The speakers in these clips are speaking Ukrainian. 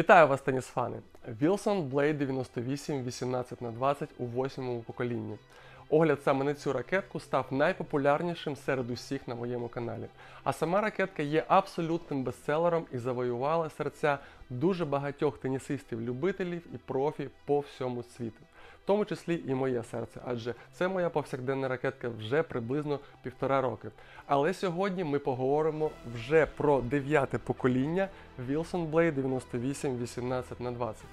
Вітаю вас, тенісфани! Wilson Blade 98 18х20 у восьмому поколінні. Огляд саме на цю ракетку став найпопулярнішим серед усіх на моєму каналі. А сама ракетка є абсолютним бестселером і завоювала серця дуже багатьох тенісистів-любителів і профі по всьому світу. Тому числі і моє серце, адже це моя повсякденна ракетка вже приблизно півтора роки. Але сьогодні ми поговоримо вже про дев'яте покоління Wilson Blade 98 18 на 20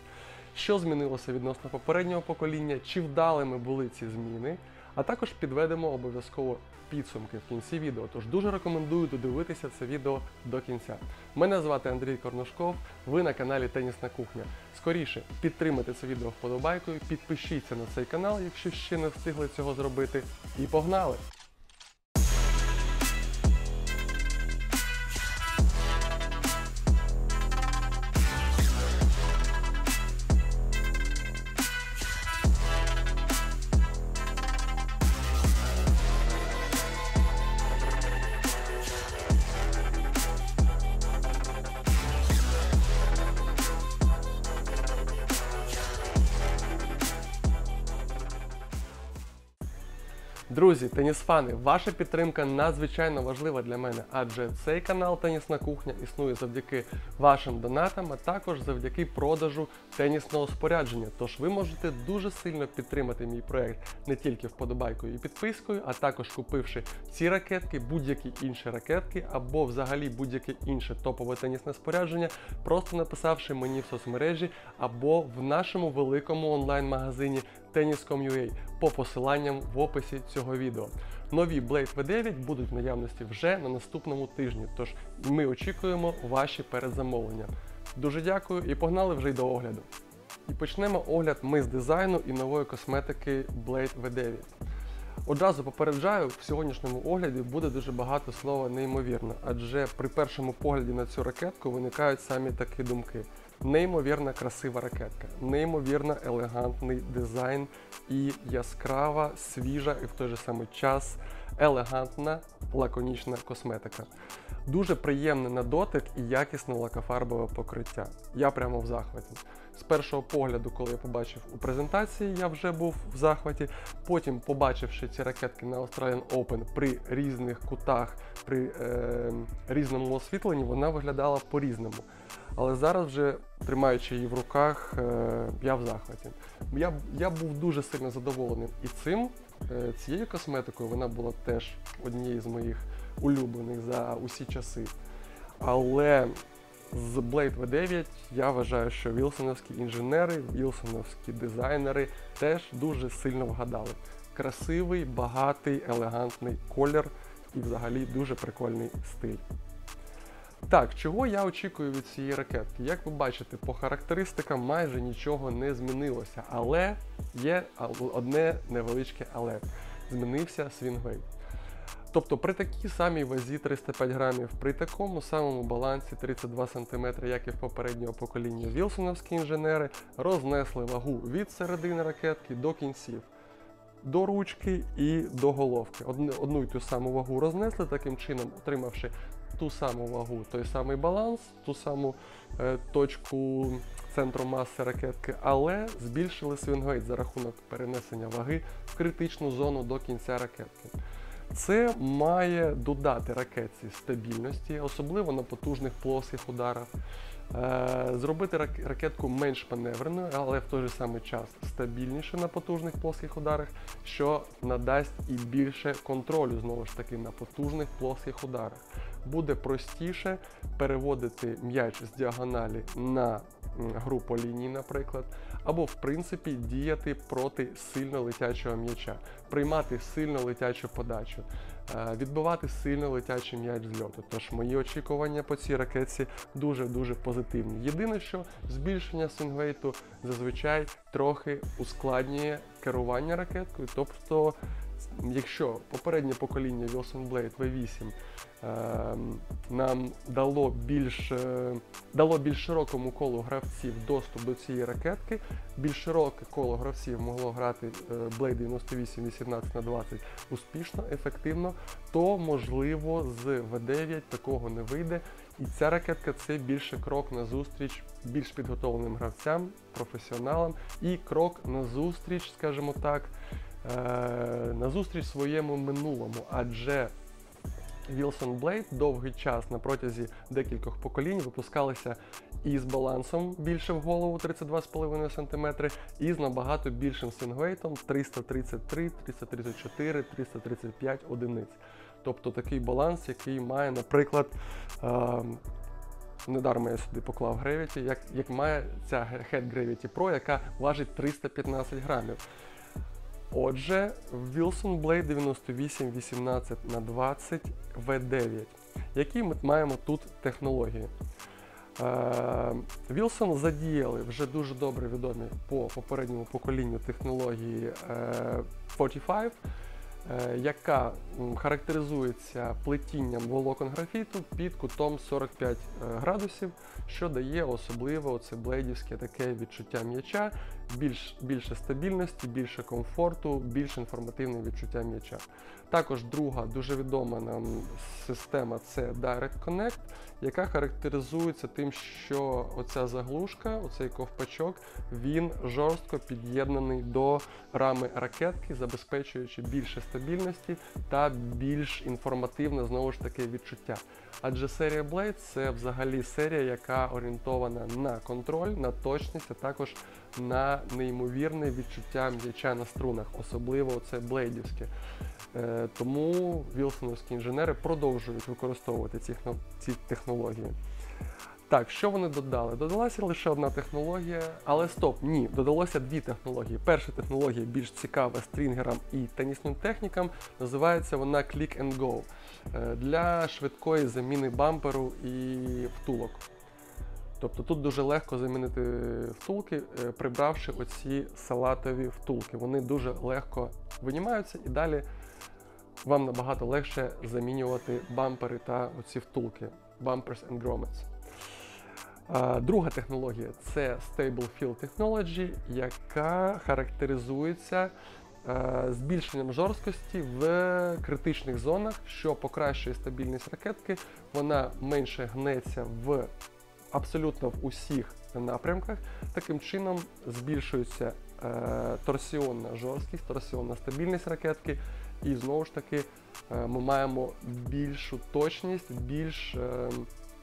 що змінилося відносно попереднього покоління, чи вдалими були ці зміни, а також підведемо обов'язково підсумки в кінці відео. Тож дуже рекомендую додивитися це відео до кінця. Мене звати Андрій Корнушков, ви на каналі Тенісна Кухня. Скоріше підтримайте це відео вподобайкою, підпишіться на цей канал, якщо ще не встигли цього зробити, і погнали! Друзі, тенісфани, ваша підтримка надзвичайно важлива для мене, адже цей канал Тенісна кухня існує завдяки вашим донатам, а також завдяки продажу тенісного спорядження. Тож ви можете дуже сильно підтримати мій проект не тільки вподобайкою і підпискою, а також купивши ці ракетки, будь-які інші ракетки або взагалі будь-яке інше топове тенісне спорядження, просто написавши мені в соцмережі або в нашому великому онлайн-магазині Tennis.com.ua по посиланням в описі цього відео. Нові Blade V9 будуть в наявності вже на наступному тижні, тож ми очікуємо ваші передзамовлення. Дуже дякую і погнали вже й до огляду. І почнемо огляд ми з дизайну і нової косметики Blade V9. Одразу попереджаю, в сьогоднішньому огляді буде дуже багато слова неймовірно, адже при першому погляді на цю ракетку виникають самі такі думки. Неймовірна красива ракетка, неймовірно елегантний дизайн і яскрава, свіжа і в той же самий час елегантна лаконічна косметика. Дуже приємне на дотик і якісне лакофарбове покриття. Я прямо в захваті. З першого погляду, коли я побачив у презентації, я вже був в захваті. Потім, побачивши ці ракетки на Australian Open при різних кутах, при е, різному освітленні, вона виглядала по-різному. Але зараз, вже тримаючи її в руках, е, я в захваті. Я я був дуже сильно задоволений і цим, е, цією косметикою вона була теж однією з моїх улюблених за усі часи. Але з Blade V9 я вважаю, що вілсоновські інженери, вілсоновські дизайнери теж дуже сильно вгадали. Красивий, багатий, елегантний колір і взагалі дуже прикольний стиль. Так, чого я очікую від цієї ракетки? Як ви бачите, по характеристикам майже нічого не змінилося, але є одне невеличке але. Змінився swingweight. Тобто при такій самій вазі 305 грамів, при такому самому балансі 32 см, як і в попереднього покоління, вілсоновські інженери рознесли вагу від середини ракетки до кінців, до ручки і до головки. Одну, і ту саму вагу рознесли, таким чином, отримавши ту саму вагу, той самий баланс, ту саму е, точку центру маси ракетки, але збільшили swingweight за рахунок перенесення ваги в критичну зону до кінця ракетки. Це має додати ракетці стабільності, особливо на потужних плоских ударах, зробити ракетку менш маневреною, але в той же самий час стабільніше на потужних плоских ударах, що надасть і більше контролю знову ж таки на потужних плоских ударах. Буде простіше переводити м'яч з діагоналі на гру по лінії, наприклад, або в принципі діяти проти сильно летячого м'яча, приймати сильно летячу подачу, е, відбивати сильно летячий м'яч з льоту. Тож мої очікування по цій ракетці дуже-дуже позитивні. Єдине, що збільшення swingweight у зазвичай трохи ускладнює керування ракеткою, тобто якщо попереднє покоління Wilson Blade V8 е, нам дало більш е, дало більш широкому колу гравців доступ до цієї ракетки, більш широке коло гравців могло грати е, Blade 98 18 на 20 успішно, ефективно, то можливо з V9 такого не вийде. І ця ракетка це більше крок на зустріч більш підготовленим гравцям, професіоналам, і крок на зустріч, скажімо так, е, на зустріч своєму минулому. Адже Wilson Blade довгий час на протязі декількох поколінь випускалися і з балансом більше в голову 32,5 см, і з набагато більшим swingweight ом 333, 334, 335 одиниць. Тобто такий баланс, який має, наприклад, е, недармо я сюди поклав Gravity, як, як має ця Head Gravity Pro, яка важить 315 грамів. Отже, Wilson Blade 98 18 на 20 V9. Які ми маємо тут технології? Е, Wilson задіяли вже дуже добре відомі по попередньому поколінню технології е, 45, е, яка характеризується плетінням волокон графіту під кутом 45 е, градусів, що дає особливо це блейдівське таке відчуття м'яча, більш, більше стабільності, більше комфорту, більш інформативне відчуття м'яча. Також друга дуже відома нам система це Direct Connect, яка характеризується тим, що оця заглушка, оцей ковпачок, він жорстко під'єднаний до рами ракетки, забезпечуючи більше стабільності та більш інформативне знову ж таки відчуття. Адже серія Blade це взагалі серія, яка орієнтована на контроль, на точність, а також на неймовірне відчуття м'яча на струнах, особливо це блейдівське. Е, Тому вілсоновські інженери продовжують використовувати ці технології. Так, що вони додали? Додалася лише одна технологія, але стоп, ні, додалося дві технології. Перша технологія більш цікава стрінгерам і тенісним технікам. Називається вона Click and Go е, для швидкої заміни бамперу і втулок. Тобто тут дуже легко замінити втулки, е, прибравши оці салатові втулки. Вони дуже легко винімаються і далі вам набагато легше замінювати бампери та оці втулки. Bumpers and grommets. Друга технологія це Stable Field Technology, яка характеризується збільшенням жорсткості в критичних зонах, що покращує стабільність ракетки. Вона менше гнеться в абсолютно в усіх напрямках. Таким чином збільшується е, торсіонна жорсткість, торсіонна стабільність ракетки. І знову ж таки е, ми маємо більшу точність, більш, е,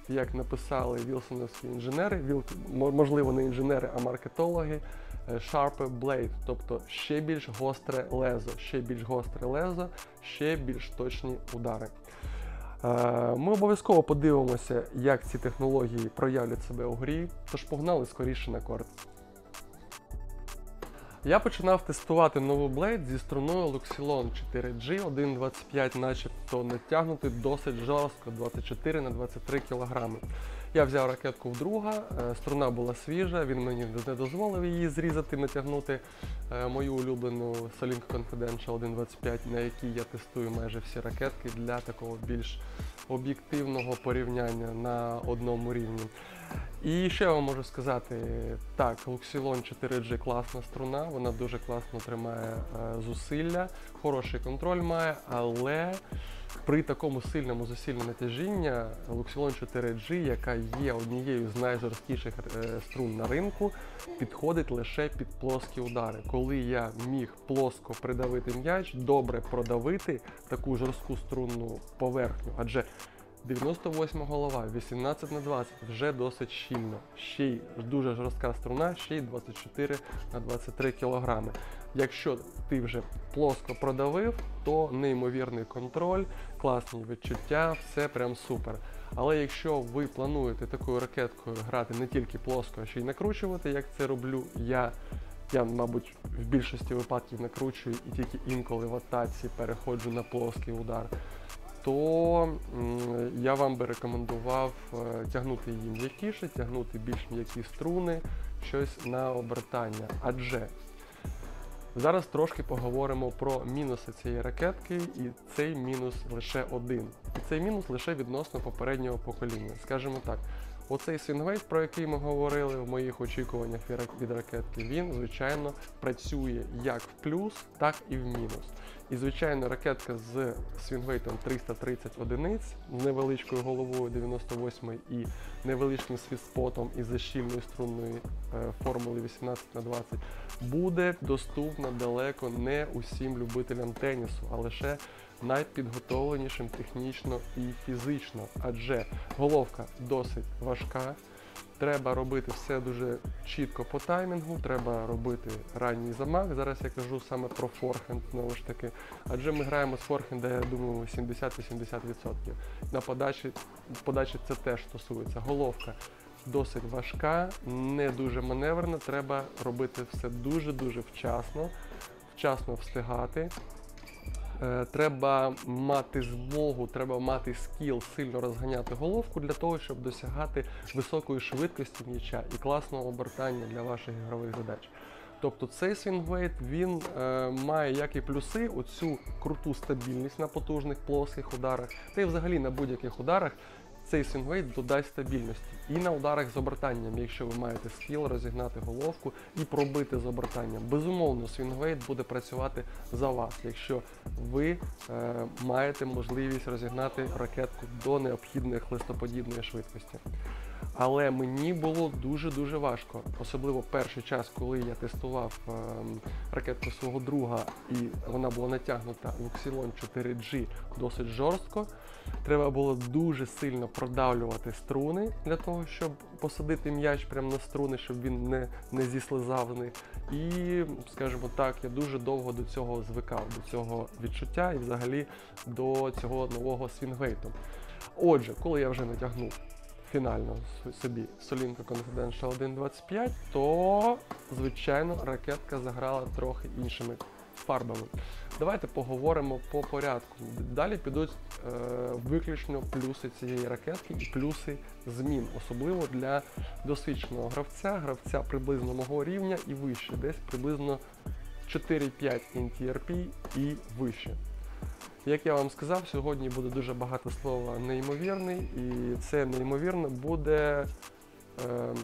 як написали вілсоновські інженери, можливо, не інженери, а маркетологи, Sharp blade, тобто ще більш гостре лезо, ще більш гостре лезо, ще більш точні удари. Е, Ми обов'язково подивимося, як ці технології проявлять себе у грі, тож погнали скоріше на корт. Я починав тестувати нову Blade зі струною Luxilon 4G 1.25, начебто натягнути досить жорстко 24 на 23 кг. Я взяв ракетку вдруга, е, струна була свіжа, він мені не дозволив її зрізати, натягнути е, мою улюблену Solink Confidential 1.25, на якій я тестую майже всі ракетки для такого більш об'єктивного порівняння на одному рівні. І ще я вам можу сказати, так, Luxilon 4G класна струна, вона дуже класно тримає е, зусилля, хороший контроль має, але при такому сильному зусиллі натяжіння Luxilon 4G, яка є однією з найжорсткіших е, струн на ринку, підходить лише під плоскі удари. Коли я міг плоско придавити м'яч, добре продавити таку жорстку струнну поверхню, адже 98 голова, 18 на 20 вже досить щільно. Ще й дуже жорстка струна, ще й 24 на 23 кілограми. Якщо ти вже плоско продавив, то неймовірний контроль, класні відчуття, все прям супер. Але якщо ви плануєте такою ракеткою грати не тільки плоско, а ще й накручувати, як це роблю я. Я, мабуть, в більшості випадків накручую і тільки інколи в атаці переходжу на плоский удар, то я вам би рекомендував е, тягнути її м'якіше, тягнути більш м'які струни, щось на обертання. Адже зараз трошки поговоримо про мінуси цієї ракетки, і цей мінус лише один. І цей мінус лише відносно попереднього покоління. Скажімо так, оцей swingweight, про який ми говорили в моїх очікуваннях від ракетки, він, звичайно, працює як в плюс, так і в мінус. І, звичайно, ракетка з swingweight ом 330 одиниць, невеличкою головою 98 і невеличким sweet spot ом із щільною струнної е, формули 18 на 20 буде доступна далеко не усім любителям тенісу, а лише найпідготовленішим технічно і фізично, адже головка досить важка. Треба робити все дуже чітко по таймінгу, треба робити ранній замах. Зараз я кажу саме про форхенд, знову ж таки. Адже ми граємо з форхенда, я думаю, 70-80%. На подачі, подачі це теж стосується. Головка досить важка, не дуже маневрена. Треба робити все дуже-дуже вчасно, вчасно встигати. Е, Треба мати змогу, треба мати скіл сильно розганяти головку для того, щоб досягати високої швидкості м'яча і класного обертання для ваших ігрових задач. Тобто цей свінгвейт він е, має як і плюси, оцю круту стабільність на потужних плоских ударах, та й взагалі на будь-яких ударах цей swingweight додасть стабільності. І на ударах з обертанням, якщо ви маєте skill розігнати головку і пробити з обертанням. Безумовно, swingweight буде працювати за вас, якщо ви е, маєте можливість розігнати ракетку до необхідної хлистоподібної швидкості. Але мені було дуже-дуже важко, особливо перший час, коли я тестував ем, ракетку свого друга, і вона була натягнута Luxilon 4G досить жорстко. Треба було дуже сильно продавлювати струни для того, щоб посадити м'яч прямо на струни, щоб він не, не зіслизав з них. І, скажімо так, я дуже довго до цього звикав, до цього відчуття і взагалі до цього нового swingweight у. Отже, коли я вже натягнув фінально собі Solinka Confidential 1.25, то, звичайно, ракетка заграла трохи іншими фарбами. Давайте поговоримо по порядку. Далі підуть е, виключно плюси цієї ракетки і плюси змін, особливо для досвідченого гравця, гравця приблизно мого рівня і вище, десь приблизно 4-5 NTRP і вище. Як я вам сказав, сьогодні буде дуже багато слова неймовірний, і це неймовірно буде, е,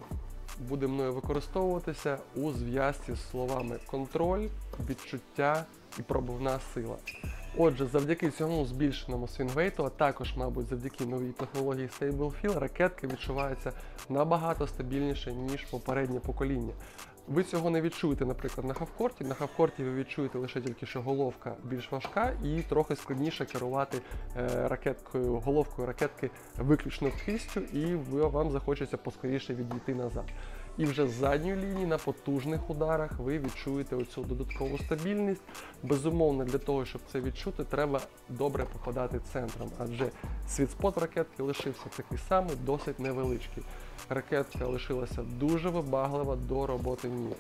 буде мною використовуватися у зв'язці з словами контроль, відчуття і пробувна сила. Отже, завдяки цьому збільшеному swingweight у, а також, мабуть, завдяки новій технології Stable Feel, ракетка відчувається набагато стабільніше, ніж попереднє покоління. Ви цього не відчуєте, наприклад, на хавкорті. На хавкорті ви відчуєте лише тільки, що головка більш важка і трохи складніше керувати е, ракеткою, головкою ракетки виключно кистю, і вам захочеться поскоріше відійти назад. І вже з задньої лінії на потужних ударах ви відчуєте оцю додаткову стабільність. Безумовно, для того, щоб це відчути, треба добре попадати центром, адже світспот ракетки лишився такий самий, досить невеличкий. Ракетка лишилася дуже вибаглива до роботи ніг.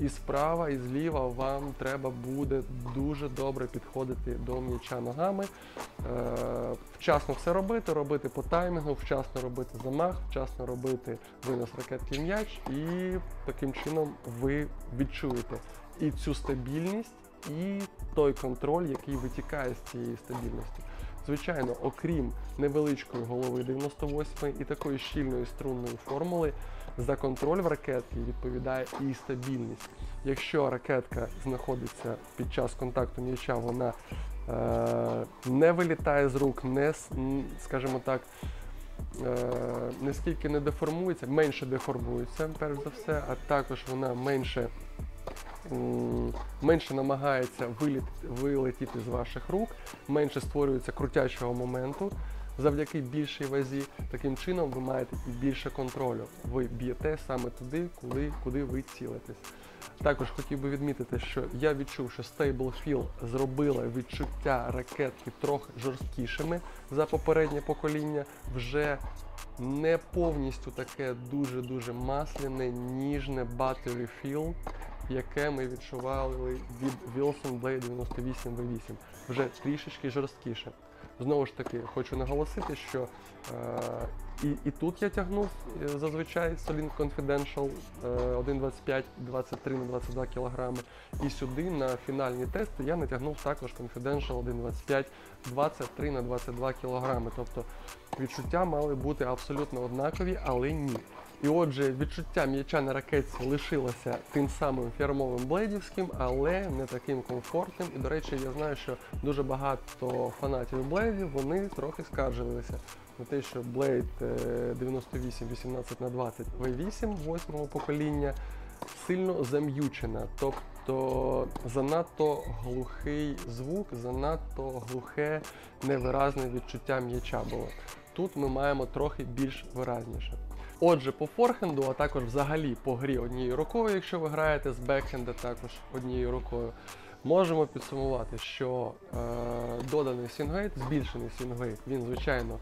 І справа, і зліва вам треба буде дуже добре підходити до м'яча ногами, е, вчасно все робити, робити по таймінгу, вчасно робити замах, вчасно робити винос ракетки м'яч, і таким чином ви відчуєте і цю стабільність, і той контроль, який витікає з цієї стабільності. Звичайно, окрім невеличкої голови 98 і такої щільної струнної формули, за контроль в ракетки відповідає і стабільність. Якщо ракетка знаходиться під час контакту м'яча, вона е, не вилітає з рук, не, скажімо так, е, наскільки не деформується, менше деформується, перш за все, а також вона менше, менше намагається вилетіти з ваших рук, менше створюється крутячого моменту. Завдяки більшій вазі, таким чином ви маєте більше контролю. Ви б'єте саме туди, куди, куди ви цілитесь. Також хотів би відмітити, що я відчув, що Stable Feel зробила відчуття ракетки трохи жорсткішими за попереднє покоління. Вже не повністю таке дуже-дуже масляне, ніжне Battery Feel, яке ми відчували від Wilson Blade 98 V8. Вже трішечки жорсткіше. Знову ж таки, хочу наголосити, що е, і, і тут я тягнув е, зазвичай Solink Confidential е, 1,25 23 на 22 кг. І сюди на фінальні тести я натягнув також Confidential 1,25 23 на 22 кг. Тобто відчуття мали бути абсолютно однакові, але ні. І отже, відчуття м'яча на ракетці лишилося тим самим фірмовим блейдівським, але не таким комфортним. І, до речі, я знаю, що дуже багато фанатів блейдів вони трохи скаржилися на те, що Blade е, 98 18 на 20 V8 восьмого покоління сильно зам'ючена. Тобто занадто глухий звук, занадто глухе, невиразне відчуття м'яча було. Тут ми маємо трохи більш виразніше. Отже, по форхенду, а також взагалі по грі однією рукою, якщо ви граєте з бекхенда також однією рукою, можемо підсумувати, що е, доданий swingweight, збільшений swingweight, він, звичайно,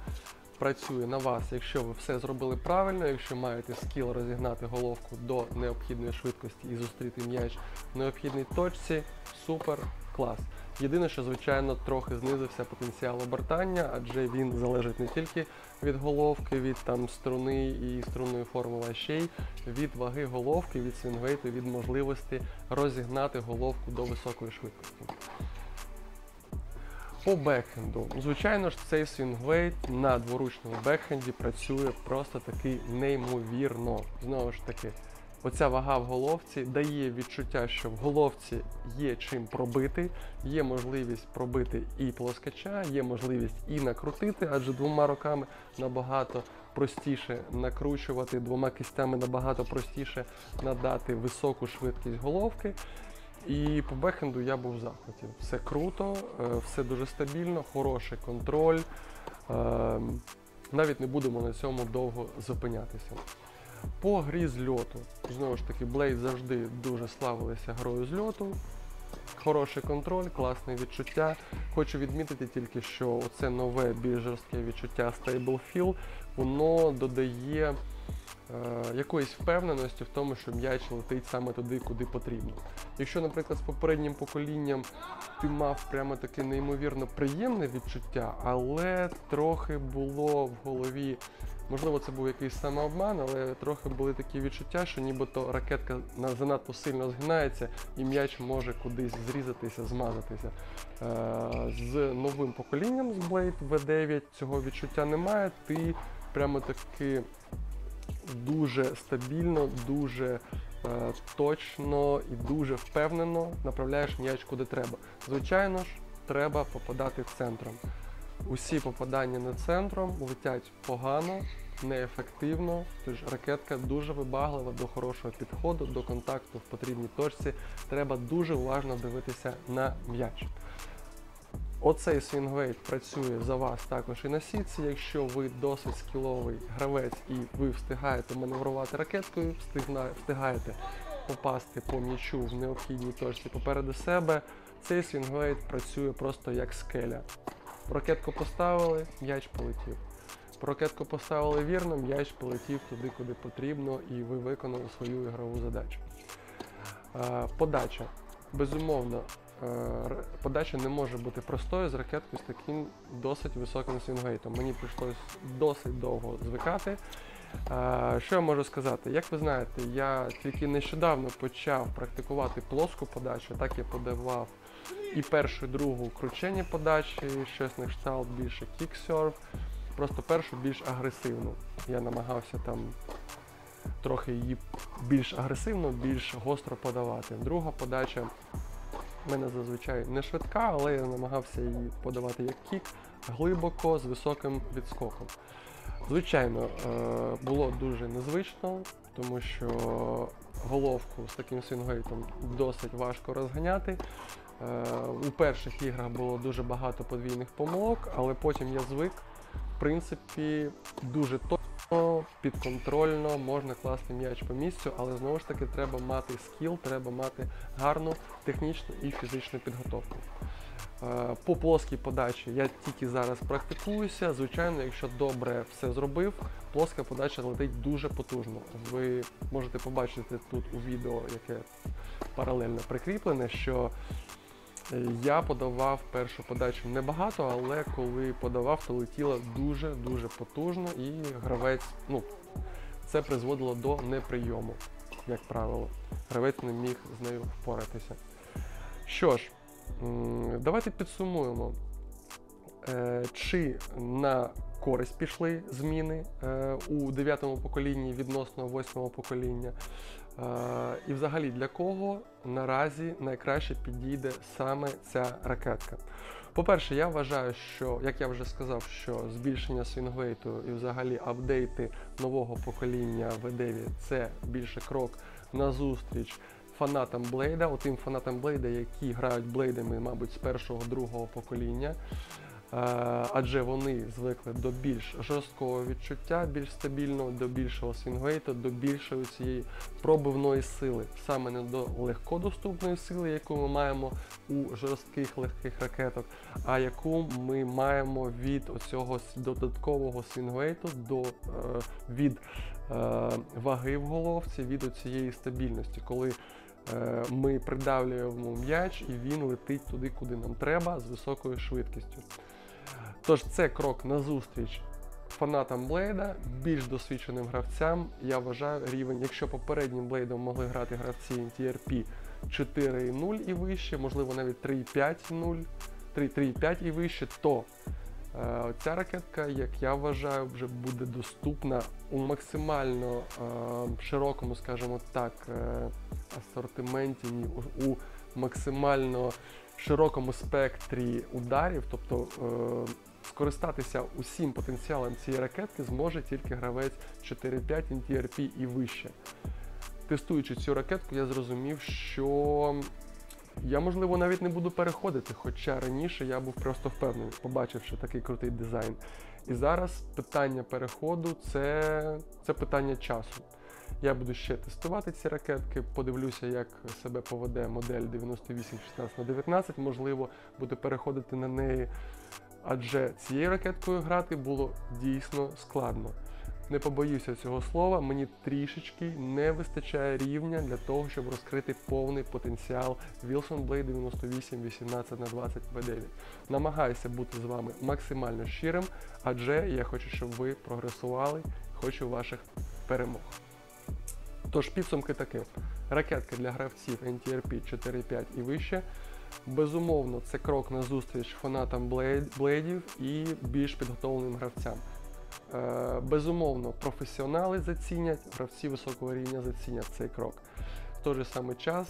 працює на вас, якщо ви все зробили правильно, якщо маєте skill розігнати головку до необхідної швидкості і зустріти м'яч в необхідній точці, супер, клас. Єдине, що, звичайно, трохи знизився потенціал обертання, адже він залежить не тільки від головки, від там струни і струнної формули, а ще й, від ваги головки, від swingweight у, від можливості розігнати головку до високої швидкості. По бекхенду. Звичайно ж, цей swingweight на дворучному бекхенді працює просто таки неймовірно. Знову ж таки, оця вага в головці дає відчуття, що в головці є чим пробити, є можливість пробити і плоскача, є можливість і накрутити, адже двома руками набагато простіше накручувати, двома кистями набагато простіше надати високу швидкість головки. І по бекхенду я був в захваті. Все круто, е, все дуже стабільно, хороший контроль. Е, Навіть не будемо на цьому довго зупинятися. По грі з льоту. Знову ж таки, Blade завжди дуже славилися грою з льоту. Хороший контроль, класне відчуття. Хочу відмітити тільки, що оце нове більш жорстке відчуття Stable Feel, воно додає е, якоїсь впевненості в тому, що м'яч летить саме туди, куди потрібно. Якщо, наприклад, з попереднім поколінням ти мав прямо таке неймовірно приємне відчуття, але трохи було в голові, можливо, це був якийсь самообман, але трохи були такі відчуття, що нібито ракетка занадто сильно згинається і м'яч може кудись зрізатися, змазатися. Е, З новим поколінням з Blade V9 цього відчуття немає. Ти прямо таки дуже стабільно, дуже е, точно і дуже впевнено направляєш м'яч куди треба. Звичайно ж, треба попадати центром. Усі попадання не центром летять погано, неефективно, тож ракетка дуже вибаглива до хорошого підходу, до контакту в потрібній точці. Треба дуже уважно дивитися на м'яч. Оцей swingweight працює за вас також і на сітці. Якщо ви досить скіловий гравець і ви встигаєте маневрувати ракеткою, встигаєте попасти по м'ячу в необхідній точці попереду себе, цей swingweight працює просто як скеля. Ракетку поставили, м'яч полетів. Ракетку поставили вірно, м'яч полетів туди, куди потрібно, і ви виконали свою ігрову задачу. Е, Подача. Безумовно, е, подача не може бути простою з ракеткою з таким досить високим свінгвейтом. Мені прийшлось досить довго звикати. Е, Що я можу сказати? Як ви знаєте, я тільки нещодавно почав практикувати плоску подачу, так я подавав і першу, і другу кручені подачі, щось на кшталт більше кіксерв. Просто першу більш агресивну. Я намагався там трохи її більш агресивно, більш гостро подавати. Друга подача в мене зазвичай не швидка, але я намагався її подавати як кік, глибоко, з високим відскоком. Звичайно, е, було дуже незвично, тому що головку з таким свінгейтом досить важко розганяти. Е, У перших іграх було дуже багато подвійних помилок, але потім я звик. В принципі, дуже точно, підконтрольно, можна класти м'яч по місцю, але знову ж таки треба мати скіл, треба мати гарну технічну і фізичну підготовку. Е, По плоскій подачі я тільки зараз практикуюся. Звичайно, якщо добре все зробив, плоска подача летить дуже потужно. Ви можете побачити тут у відео, яке паралельно прикріплене, що я подавав першу подачу небагато, але коли подавав, то летіло дуже-дуже потужно і гравець, ну, це призводило до неприйому, як правило. Гравець не міг з нею впоратися. Що ж, давайте підсумуємо. Е, Чи на користь пішли зміни е, у дев'ятому поколінні відносно восьмого покоління. Е, і взагалі для кого наразі найкраще підійде саме ця ракетка. По-перше, я вважаю, що, як я вже сказав, що збільшення свінгвейту і взагалі апдейти нового покоління V9 це більше крок назустріч фанатам Блейда, отим фанатам Блейда, які грають блейдами, мабуть, з першого другого покоління. Е, адже вони звикли до більш жорсткого відчуття, більш стабільного, до більшого свінгвейту, до більшої цієї пробивної сили, саме не до легкодоступної сили, яку ми маємо у жорстких легких ракеток, а яку ми маємо від оцього додаткового свінгвейту до е, від е, ваги в головці, від цієї стабільності, коли ми придавлюємо м'яч і він летить туди, куди нам треба, з високою швидкістю. Тож це крок назустріч фанатам Блейда, більш досвідченим гравцям. Я вважаю рівень, якщо попереднім блейдом могли грати гравці NTRP 4.0 і вище, можливо навіть 3.5.0, 3.5 і вище, то е, ця ракетка, як я вважаю, вже буде доступна у максимально е, широкому, скажімо так, е, асортименті, у, у максимально широкому спектрі ударів, тобто е, скористатися усім потенціалом цієї ракетки зможе тільки гравець 4-5 NTRP і вище. Тестуючи цю ракетку, я зрозумів, що я, можливо, навіть не буду переходити, хоча раніше я був просто впевнений, побачивши такий крутий дизайн. І зараз питання переходу це, це питання часу. Я буду ще тестувати ці ракетки, подивлюся, як себе поведе модель 9816 на 19 можливо, буду переходити на неї, адже цією ракеткою грати було дійсно складно. Не побоюся цього слова, мені трішечки не вистачає рівня для того, щоб розкрити повний потенціал Wilson Blade 98 18 на 20 V9. Намагаюся бути з вами максимально щирим, адже я хочу, щоб ви прогресували, хочу ваших перемог. Тож підсумки такі. Ракетки для гравців NTRP 4.5 і вище. Безумовно, це крок на зустріч фанатам блейдів і більш підготовленим гравцям. Е, безумовно, професіонали зацінять, гравці високого рівня зацінять цей крок. В той же самий час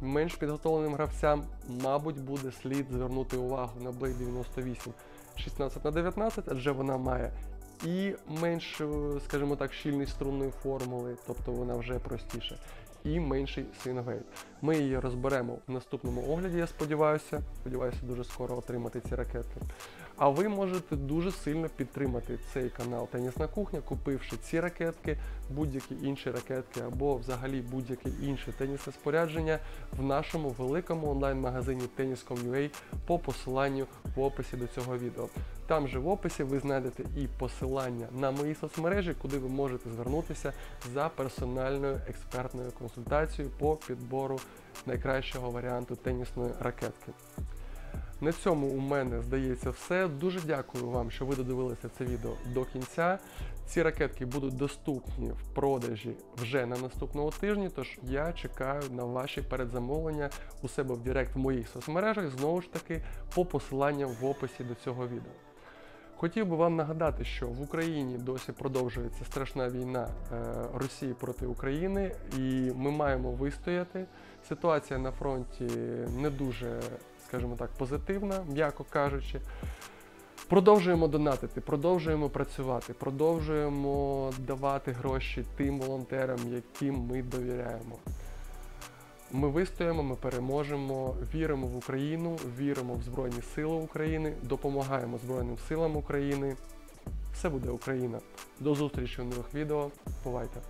менш підготовленим гравцям, мабуть, буде слід звернути увагу на Blade 98 16 на 19 адже вона має і менш, скажімо так, щільність струнної формули, тобто вона вже простіша, і менший swingweight. Ми її розберемо в наступному огляді, я сподіваюся. Сподіваюся, дуже скоро отримати ці ракетки. А ви можете дуже сильно підтримати цей канал Тенісна кухня, купивши ці ракетки, будь-які інші ракетки або взагалі будь-яке інше тенісне спорядження в нашому великому онлайн-магазині Tennis.com.ua по посиланню в описі до цього відео. Там же в описі ви знайдете і посилання на мої соцмережі, куди ви можете звернутися за персональною експертною консультацією по підбору найкращого варіанту тенісної ракетки. На цьому у мене здається все. Дуже дякую вам, що ви додивилися це відео до кінця. Ці ракетки будуть доступні в продажі вже на наступному тижні, тож я чекаю на ваші передзамовлення у себе в Директ в моїх соцмережах, знову ж таки, по посиланням в описі до цього відео. Хотів би вам нагадати, що в Україні досі продовжується страшна війна е, Росії проти України, і ми маємо вистояти. Ситуація на фронті не дуже, скажімо так, позитивна, м'яко кажучи. Продовжуємо донатити, продовжуємо працювати, продовжуємо давати гроші тим волонтерам, яким ми довіряємо. Ми вистоїмо, ми переможемо, віримо в Україну, віримо в Збройні Сили України, допомагаємо Збройним силам України. Все буде Україна. До зустрічі в нових відео. Бувайте!